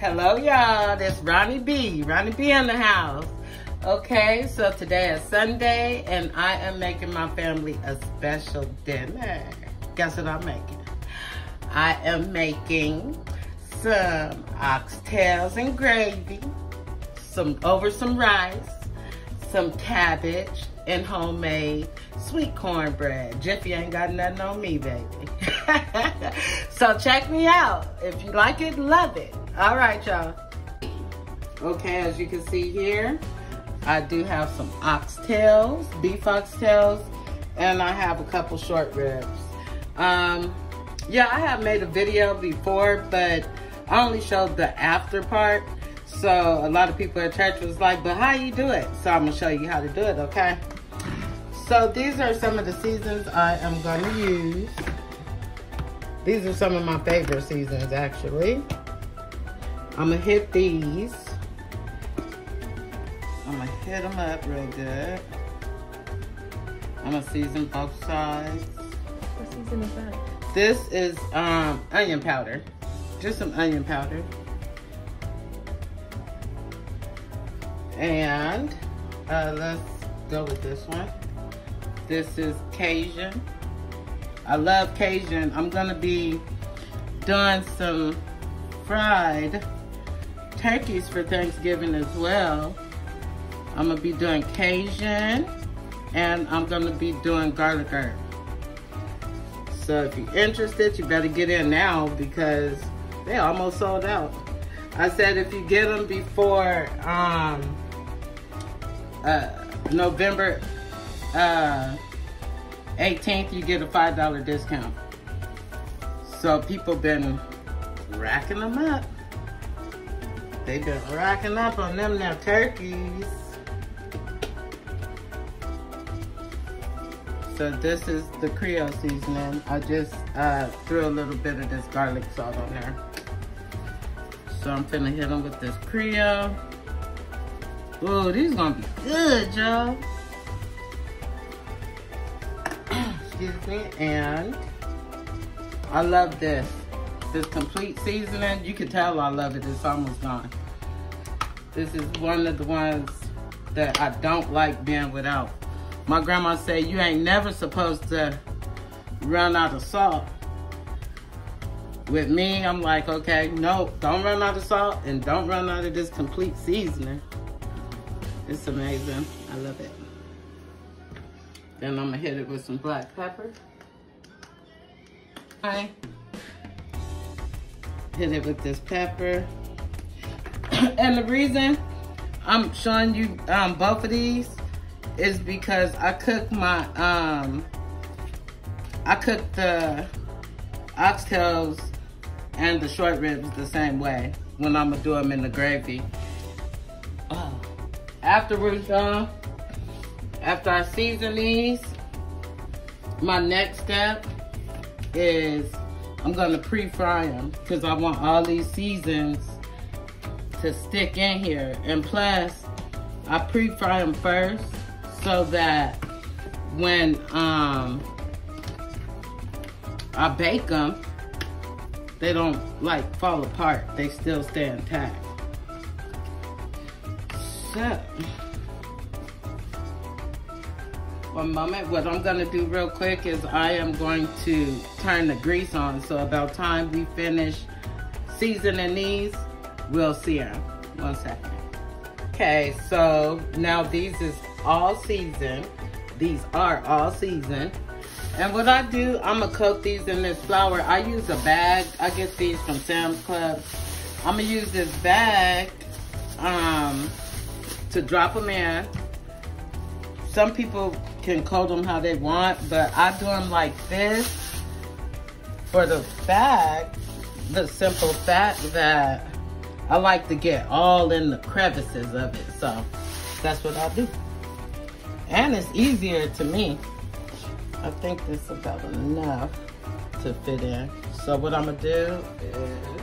Hello, y'all. This Roni B. Roni B in the house. Okay, so today is Sunday, and I am making my family a special dinner. Guess what I'm making? I am making some oxtails and gravy, some over some rice, some cabbage, and homemade sweet cornbread. Jiffy ain't got nothing on me, baby. so check me out. If you like it, love it. All right, y'all. Okay, as you can see here, I do have some oxtails, beef oxtails, and I have a couple short ribs. Um, yeah, I have made a video before, but I only showed the after part. So a lot of people at church was like, but how you do it? So I'm gonna show you how to do it, okay? So these are some of the seasons I am gonna use. These are some of my favorite seasons, actually. I'm gonna hit these. I'm gonna hit them up real good. I'm gonna season both sides. What season is that? This is um, onion powder. Just some onion powder. And uh, let's go with this one. This is Cajun. I love Cajun. I'm gonna be doing some fried turkeys for Thanksgiving as well. I'm gonna be doing Cajun and I'm gonna be doing garlic herb. So if you're interested, you better get in now because they almost sold out. I said if you get them before um, uh, November uh, 18th, you get a $5 discount. So people been racking them up. They've been racking up on them now turkeys. So this is the Creole seasoning. I just uh, threw a little bit of this garlic salt on there. So I'm finna hit them with this Creole. Oh, these gonna be good, y'all. Excuse me. And I love this. This complete seasoning. You can tell I love it. It's almost gone. This is one of the ones that I don't like being without. My grandma said you ain't never supposed to run out of salt. With me, I'm like, okay, no, don't run out of salt and don't run out of this complete seasoning. It's amazing. I love it. Then I'm gonna hit it with some black pepper. Okay. Hit it with this pepper. and the reason I'm showing you um, both of these is because I cook my, um, I cook the oxtails and the short ribs the same way when I'm gonna do them in the gravy. Oh. After we're done, after I season these, my next step is I'm gonna pre-fry them because I want all these seasons to stick in here. And plus, I pre-fry them first so that when um, I bake them, they don't like fall apart. They still stay intact. So, one moment. What I'm gonna do real quick is I am going to turn the grease on. So about time we finish seasoning these, we'll see them. One second. Okay, so now these is all seasoned. These are all seasoned. And what I do, I'm gonna coat these in this flour. I use a bag. I get these from Sam's Club. I'm gonna use this bag um, to drop them in. Some people can coat them how they want, but I do them like this for the fact, the simple fact that I like to get all in the crevices of it. So that's what I do. And it's easier to me. I think this is about enough to fit in. So what I'm gonna do is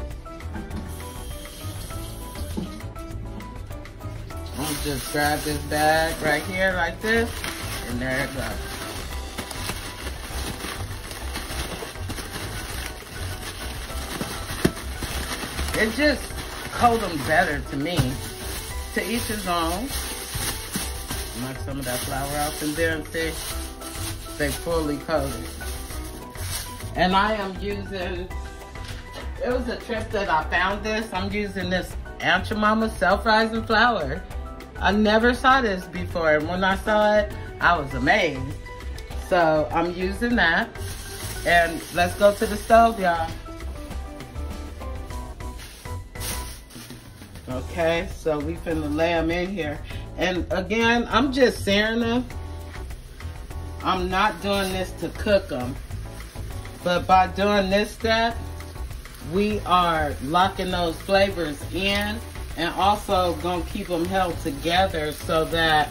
I'm just grab this bag right here like this, and there it goes. It just coat them better to me. To each his own. Knock some of that flour off and then see, they fully coated. And I am using, it was a trip that I found this. I'm using this Aunt Jemima self-rising flour. I never saw this before. And when I saw it, I was amazed. So I'm using that. And let's go to the stove, y'all. Okay, so we finna lay them in here. And again, I'm just searing them. I'm not doing this to cook them. But by doing this step, we are locking those flavors in and also gonna keep them held together so that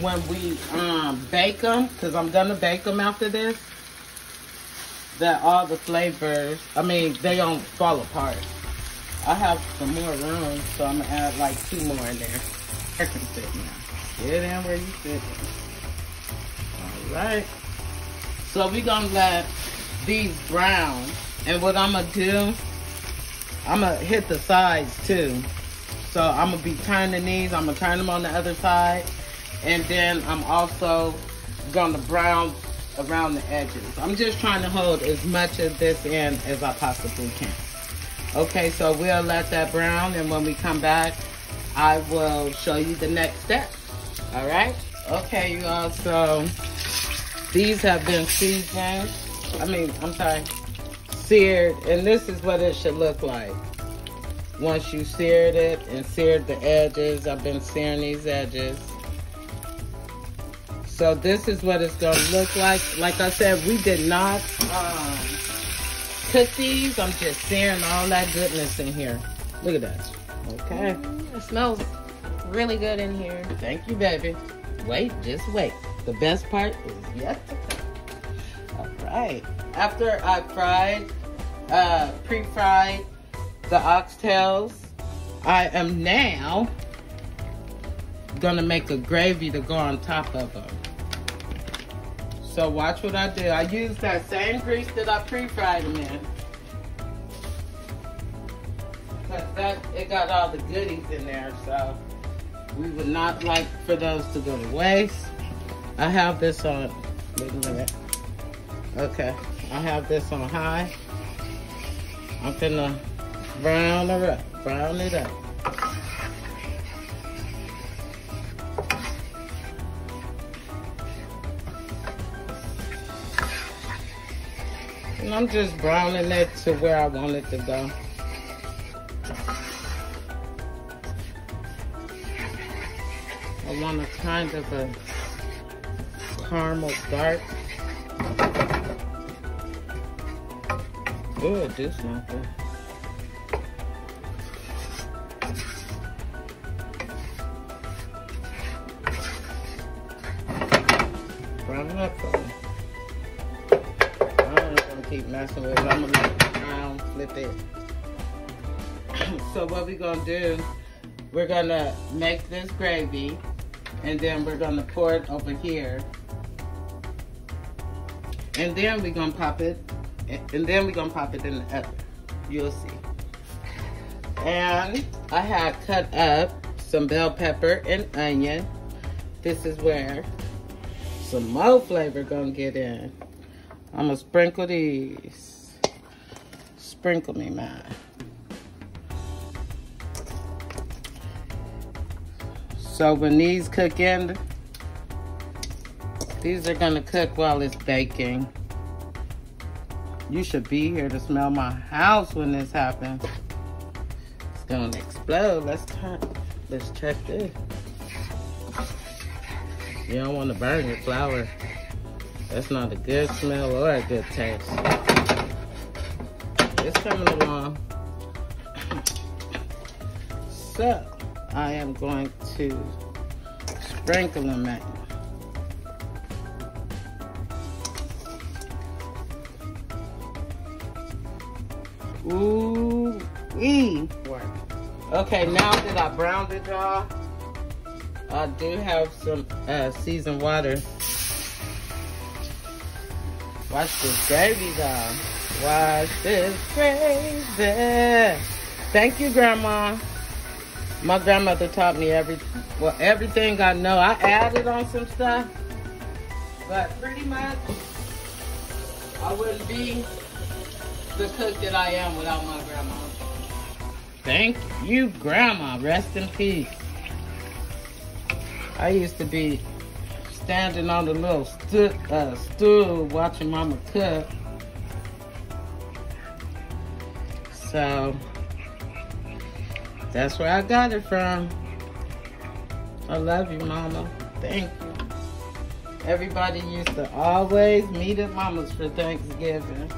when we um, bake them, because I'm gonna bake them after this, that all the flavors, I mean, they don't fall apart. I have some more room, so I'm gonna add like two more in there. I can sit now. Get in where you sit. All right. So we gonna let these brown. And what I'm gonna do, I'm gonna hit the sides too. So I'm gonna be turning these, I'm gonna turn them on the other side. And then I'm also gonna brown around the edges. I'm just trying to hold as much of this in as I possibly can. Okay, so we'll let that brown and when we come back, I will show you the next step. All right? Okay, you all, so these have been seasoned. I mean, I'm sorry, seared, and this is what it should look like. Once you seared it and seared the edges, I've been searing these edges. So this is what it's gonna look like. Like I said, we did not um, cook these. I'm just searing all that goodness in here. Look at that. Okay. It smells really good in here. Thank you, baby. Wait, just wait. The best part is yet to come. All right. After I fried, uh, pre-fried the oxtails, I am now gonna make a gravy to go on top of them. So watch what I do. I use that same grease that I pre-fried them in. Cause that, it got all the goodies in there, so we would not like for those to go to waste. I have this on, wait a minute. Okay, I have this on high. I'm gonna brown it up, brown it up. And I'm just browning it to where I want it to go. I want a kind of a caramel dark. Good, this not good. Brown, flip it. so what we gonna do, we're gonna make this gravy and then we're gonna pour it over here. And then we're gonna pop it, and then we're gonna pop it in the oven. You'll see. And I had cut up some bell pepper and onion. This is where some more flavor gonna get in. I'm gonna sprinkle these. Sprinkle me, man. So when these cook in, these are gonna cook while it's baking. You should be here to smell my house when this happens. It's gonna explode. Let's turn, let's check this. You don't wanna burn your flour. That's not a good smell or a good taste. So, I am going to sprinkle them in. Ooh, wee. Okay, now that I browned it, y'all, I do have some uh, seasoned water. Watch this gravy, y'all. Watch this gravy. Thank you, Grandma. My grandmother taught me every, well, everything I know. I added on some stuff, but pretty much I wouldn't be the cook that I am without my grandma. Thank you, Grandma. Rest in peace. I used to be standing on the little stu uh, stool watching Mama cook. So that's where I got it from. I love you, Mama. Thank you. Everybody used to always meet at Mama's for Thanksgiving.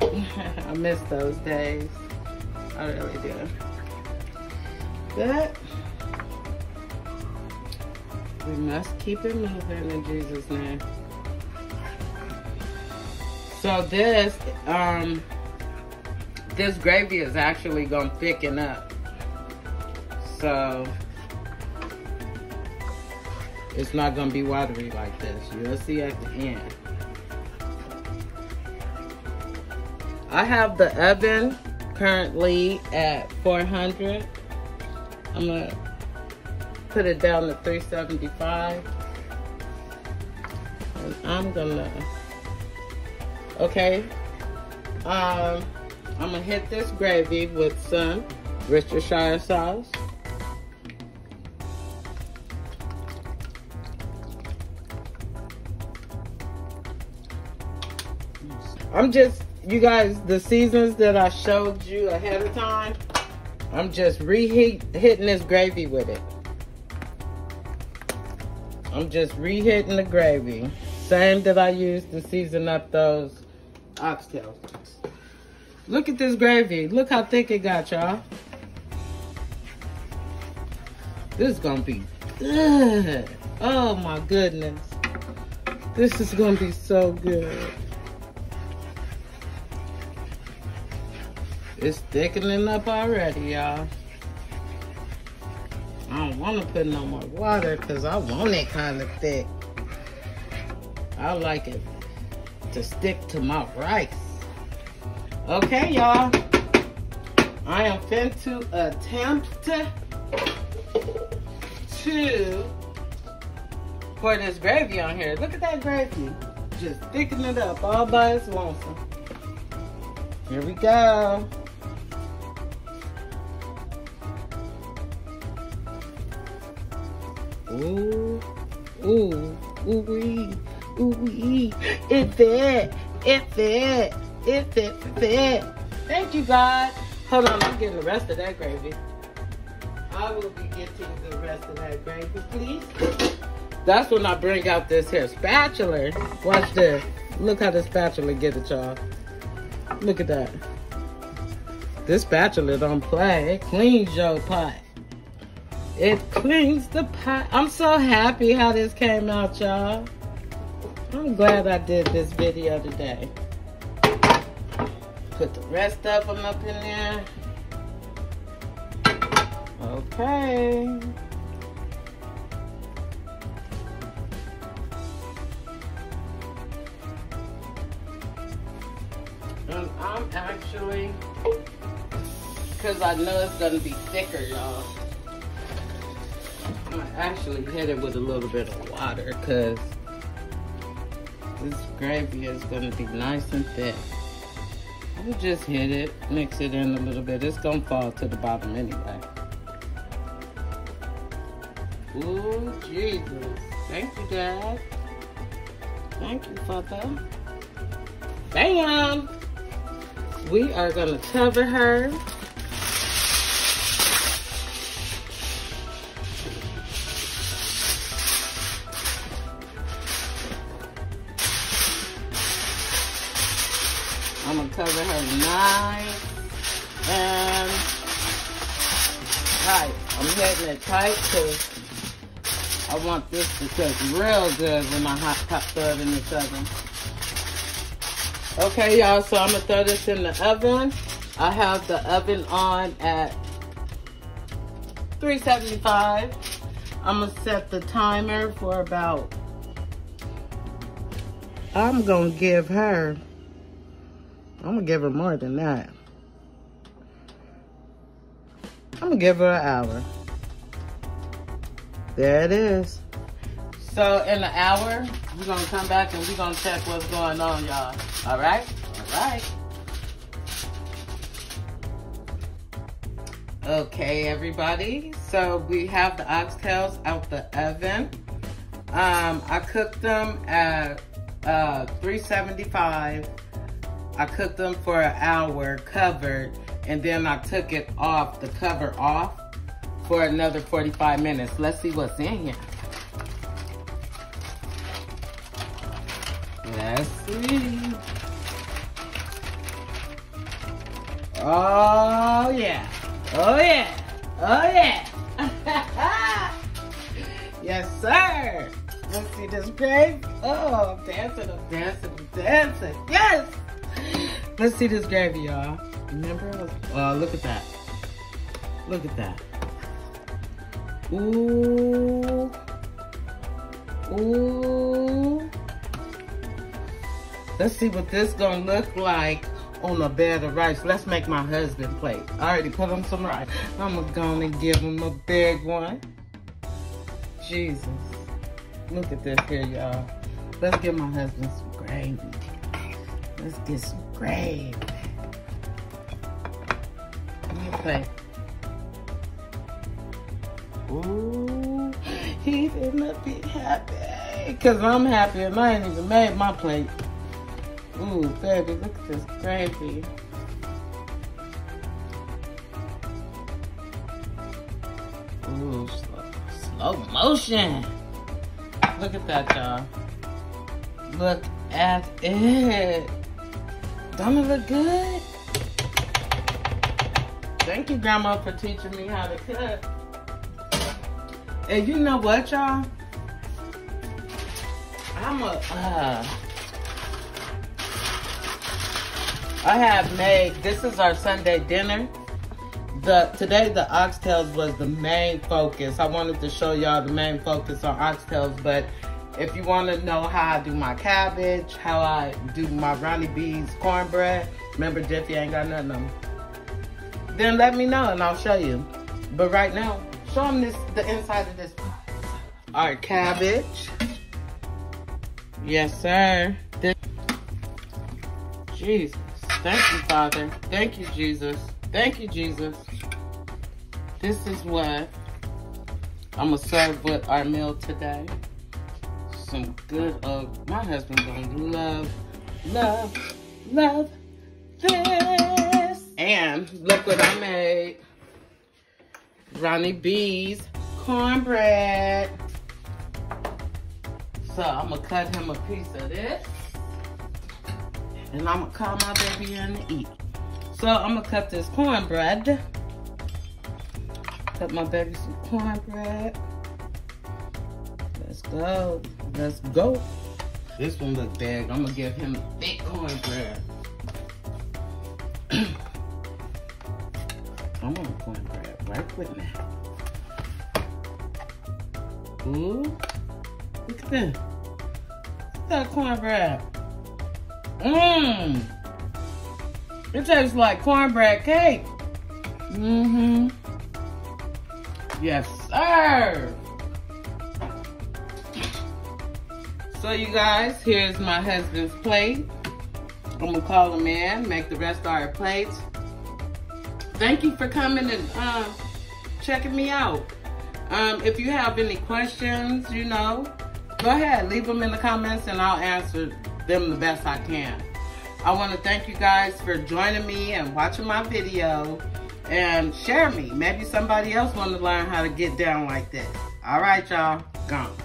I miss those days. I really do. But we must keep it moving in Jesus' name. So this, um, this gravy is actually gonna thicken up. So it's not gonna be watery like this. You'll see at the end. I have the oven currently at 400. I'm gonna put it down to 375. And I'm gonna, okay. Um, I'm gonna hit this gravy with some Worcestershire sauce. I'm just, you guys, the seasons that I showed you ahead of time, I'm just reheat hitting this gravy with it. I'm just reheating the gravy. Same that I used to season up those oxtails. Look at this gravy. Look how thick it got, y'all. This is gonna be good. Oh my goodness. This is gonna be so good. It's thickening up already, y'all. I don't want to put no more water because I want it kind of thick. I like it to stick to my rice. Okay, y'all. I am fin to attempt to pour this gravy on here. Look at that gravy. Just thickening it up all by its lonesome. Here we go. Ooh, ooh, ooh wee, ooh wee. It fit, it fit, it fit, fit. Thank you, God. Hold on, I'm getting the rest of that gravy. I will be getting the rest of that gravy, please. That's when I bring out this here spatula. Watch this. Look how the spatula get it, y'all. Look at that. This spatula don't play. It cleans your pot. It cleans the pot. I'm so happy how this came out, y'all. I'm glad I did this video today. Put the rest of them up in there. Okay. And I'm actually, because I know it's going to be thicker, y'all. I'm actually hit it with a little bit of water because this gravy is going to be nice and thick. I'm just hit it, mix it in a little bit. It's to fall to the bottom anyway. Ooh, Jesus. Thank you, Dad. Thank you, Father. Bam! We are to cover her. Nice and tight. I'm hitting it tight because I want this to cook real good when I hot top throw in this oven. Okay, y'all, so I'm gonna throw this in the oven. I have the oven on at 375. I'm gonna set the timer for about, I'm gonna give her I'm gonna give her more than that. I'm gonna give her an hour. There it is. So in an hour, we're gonna come back and we're gonna check what's going on, y'all. All right? All right. Okay, everybody. So we have the oxtails out the oven. Um, I cooked them at uh, 375. I cooked them for an hour covered, and then I took it off, the cover off, for another 45 minutes. Let's see what's in here. Let's see. Oh, yeah. Oh, yeah. Oh, yeah. yes, sir. Let's see this gravy. Oh, I'm dancing, I'm dancing, I'm dancing. Yes. Let's see this gravy, y'all. Remember? Oh, look at that. Look at that. Ooh. Ooh. Let's see what this gonna look like on a bed of rice. Let's make my husband plate. I already put him some rice. I'm gonna give him a big one. Jesus. Look at this here, y'all. Let's give my husband some gravy. Let's get some gravy. Give me a plate. Ooh, he finna be happy. Cause I'm happy and I ain't even made my plate. Ooh, baby, look at this gravy. Ooh, slow, slow motion. Look at that, y'all. Look at it. Don't it look good? Thank you, Grandma, for teaching me how to cook. And you know what, y'all? I'm a, uh, I have made, this is our Sunday dinner. The Today, the oxtails was the main focus. I wanted to show y'all the main focus on oxtails, but if you want to know how I do my cabbage, how I do my Roni B's cornbread, remember Jiffy ain't got nothing on then let me know and I'll show you. But right now, show them this, the inside of this. Our cabbage. Yes, sir. This, Jesus. Thank you, Father. Thank you, Jesus. Thank you, Jesus. This is what I'm gonna serve with our meal today. Some good, uh, my husband gonna love, love, love this. And look what I made. Roni B's cornbread. So I'm gonna cut him a piece of this. And I'm gonna call my baby in to eat. So I'm gonna cut this cornbread. Cut my baby some cornbread. Let's go. Let's go. This one look big. I'm gonna give him a thick cornbread. I want cornbread right with me. Ooh, look at that. Look at that cornbread. Mmm. It tastes like cornbread cake. Mm-hmm. Yes, sir. So you guys, here's my husband's plate. I'm gonna call him in, make the rest of our plates. Thank you for coming and uh, checking me out. Um, if you have any questions, you know, go ahead, leave them in the comments and I'll answer them the best I can. I want to thank you guys for joining me and watching my video and share me. Maybe somebody else want to learn how to get down like this. All right, y'all. Gone.